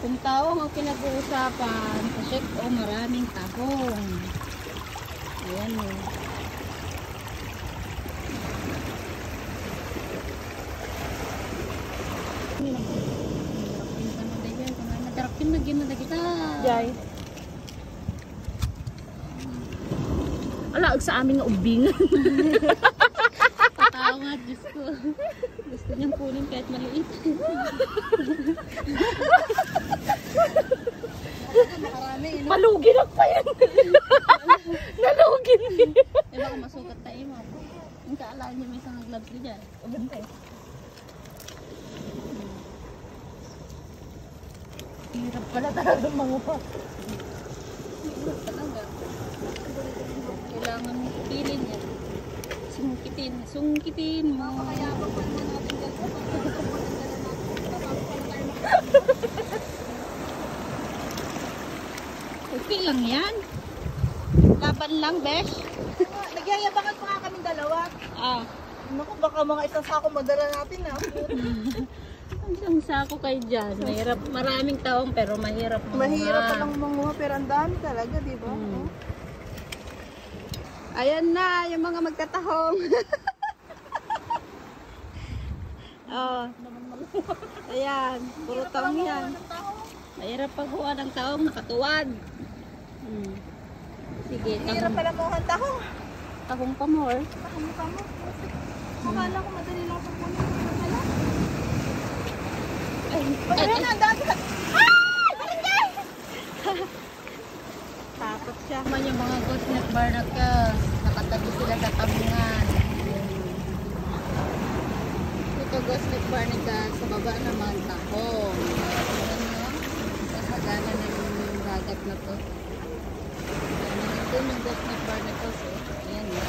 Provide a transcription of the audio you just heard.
Kung tawang ang pinag-uusapan, sa chef o maraming tahong. Ayan o. Nagarapin na gina na kita. Jai. Ala, sa amin nga ubing. Malugi lang pa yan. Nalugi na yun. Eh baka masukat tayo mo. Ang kaalaan niya may isang gloves din dyan. Abantay. Hirap pala talaga mga pa. Hirap talaga. Kailangan mo pilin yan. Sungkitin. Sungkitin mo. Okay lang yan. Laban lang, besh. Nagyayabangan pa nga kami dalawa. Ah, Naku, baka mga isang sako madala natin ah. ang isang sako kayo dyan. Mahirap, maraming taong pero mahirap mga. Mahirap palang manguha pero ang dami talaga, di ba? Hmm. Ayan na, yung mga magtatahong. oh. Ayan, puro tahong yan. Mahirap paghuha ng taong nakatuwad. Hmm. Sige, Mahirap tahong, pala manguha ng tahong. tahong pa more. Tahong pa mo. Akala ko madali lang sa puno. Wala. Ay, Ayan na, ang dami. Takot siya. Man yung mga ghost neck barnacle. Nakatabi sila sa tabungan. Neck barnacle. Sa baba naman nyo. Kasagana na yung dagat na to. Ayan, ito yung neck barnacles. Eh. Ayan. oh.